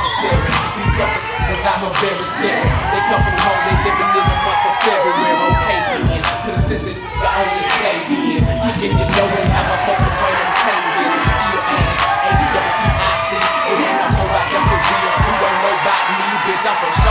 necessary. These suckers, cause I'm a very scary. They come from home, they live in the month of February. Okay, then, this isn't the only state in. Kicking you knowing how I fuck the brain and crazy. I'm still at it. It ain't a whole lot of career. We don't know about me, bitch. I'm from